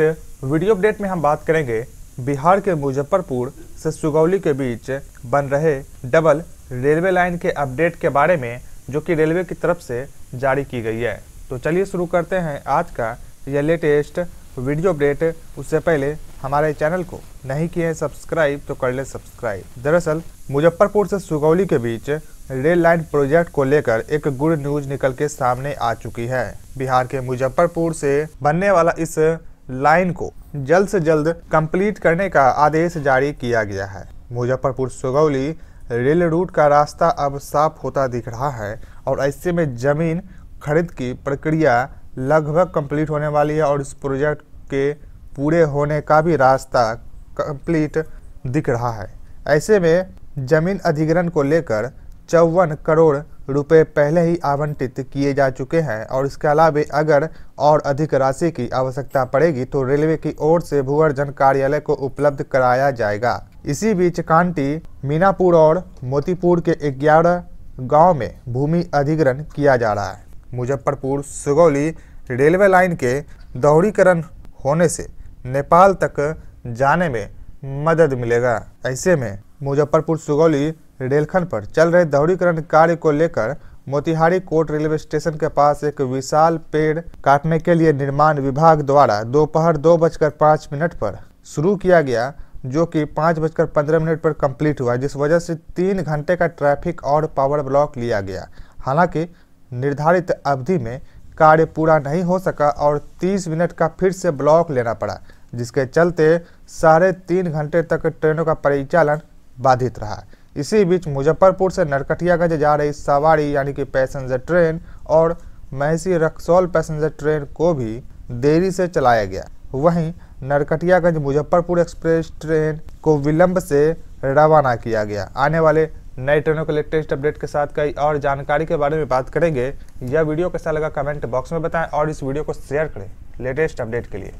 इस video update में हम बात करेंगे, बिहार के मुजफ्फरपुर से सुगौली के बीच बन रहे डबल रेलवे लाइन के अपडेट के बारे में, जो कि रेलवे की तरफ़ से जारी की गई है। तो चलिए शुरू करते हैं आज का यह लेटेस्ट वीडियो अपडेट। उससे पहले हमारे चैनल को नहीं किए सब्सक्राइब तो कर ले सब्सक्राइब। दरअसल, मुजफ्फरपुर से सुगौली के बीच रेल लाइन प्रोजेक्ट को लेकर एक गुड न्यूज़ निकल के सामने आ चुकी है। बिहार के मुजफ्फरपुर से बनने वाला इस लाइन को जल्द से जल्द कंप्लीट करने का आदेश जारी किया गया है। मुजफ्फरपुर सुगौली रेल रूट का रास्ता अब साफ़ होता दिख रहा है और ऐसे में ज़मीन खरीद की प्रक्रिया लगभग कंप्लीट होने वाली है और इस प्रोजेक्ट के पूरे होने का भी रास्ता कंप्लीट दिख रहा है। ऐसे में ज़मीन अधिग्रहण को लेकर चौवन करोड़ रुपए पहले ही आवंटित किए जा चुके हैं और इसके अलावा अगर और अधिक राशि की आवश्यकता पड़ेगी तो रेलवे की ओर से भूअर्जन कार्यालय को उपलब्ध कराया जाएगा। इसी बीच कांटी, मीनापुर और मोतीपुर के 11 गाँव में भूमि अधिग्रहण किया जा रहा है। मुजफ्फरपुर, सुगौली रेलवे लाइन के दोहरीकरण होने से नेपाल तक जाने में मदद मिलेगा। ऐसे में मुजफ्फरपुर, सुगौली रेलखंड पर चल रहे दोहरीकरण कार्य को लेकर मोतिहारी कोट रेलवे स्टेशन के पास एक विशाल पेड़ काटने के लिए निर्माण विभाग द्वारा दोपहर दो, दो बजकर पाँच मिनट पर शुरू किया गया जो कि पाँच बजकर पंद्रह मिनट पर कंप्लीट हुआ जिस वजह से तीन घंटे का ट्रैफ़िक और पावर ब्लॉक लिया गया। हालाँकि निर्धारित अवधि में कार्य पूरा नहीं हो सका और 30 मिनट का फिर से ब्लॉक लेना पड़ा जिसके चलते साढ़े तीन घंटे तक ट्रेनों का परिचालन बाधित रहा। इसी बीच मुजफ्फरपुर से नरकटियागंज जा रही सवारी, यानी कि पैसेंजर ट्रेन और महसी रक्सौल पैसेंजर ट्रेन को भी देरी से चलाया गया। वहीं नरकटियागंज मुजफ्फरपुर एक्सप्रेस ट्रेन को विलंब से रवाना किया गया। आने वाले नए ट्रेनों के लेटेस्ट अपडेट के साथ कई और जानकारी के बारे में बात करेंगे। यह वीडियो कैसा लगा कमेंट बॉक्स में बताएँ और इस वीडियो को शेयर करें। लेटेस्ट अपडेट के लिए।